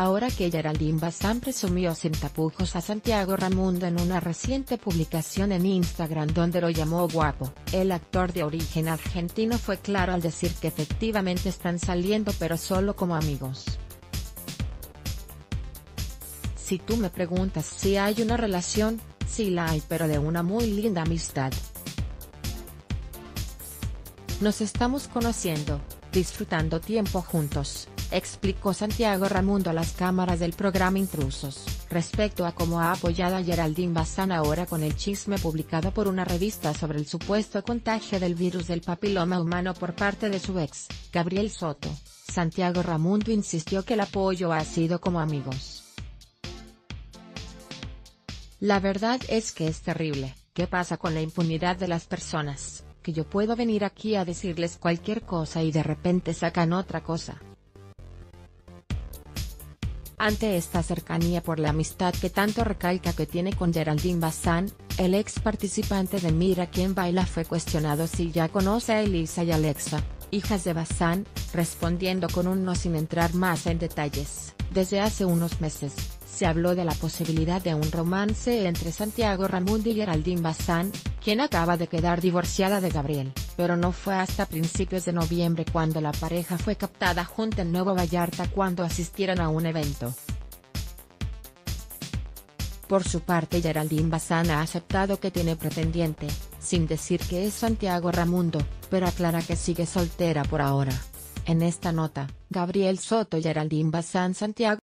ahora que Geraldine Bazán presumió sin tapujos a Santiago Ramundo en una reciente publicación en Instagram donde lo llamó guapo, el actor de origen argentino fue claro al decir que efectivamente están saliendo pero solo como amigos. Si tú me preguntas si hay una relación, sí la hay pero de una muy linda amistad. Nos estamos conociendo, disfrutando tiempo juntos, explicó Santiago Ramundo a las cámaras del programa Intrusos, respecto a cómo ha apoyado a Geraldine Bazán ahora con el chisme publicado por una revista sobre el supuesto contagio del virus del papiloma humano por parte de su ex, Gabriel Soto. Santiago Ramundo insistió que el apoyo ha sido como amigos. La verdad es que es terrible, ¿qué pasa con la impunidad de las personas? Que yo puedo venir aquí a decirles cualquier cosa y de repente sacan otra cosa. Ante esta cercanía por la amistad que tanto recalca que tiene con Geraldine Bazán, el ex participante de Mira quién baila fue cuestionado si ya conoce a Elisa y Alexa, hijas de Bazán, respondiendo con un no sin entrar más en detalles, desde hace unos meses, se habló de la posibilidad de un romance entre Santiago Ramundi y Geraldine Bazán, quien acaba de quedar divorciada de Gabriel, pero no fue hasta principios de noviembre cuando la pareja fue captada junto en Nuevo Vallarta cuando asistieron a un evento. Por su parte Geraldine Bazán ha aceptado que tiene pretendiente, sin decir que es Santiago Ramundo, pero aclara que sigue soltera por ahora. En esta nota, Gabriel Soto y Geraldine Bazán Santiago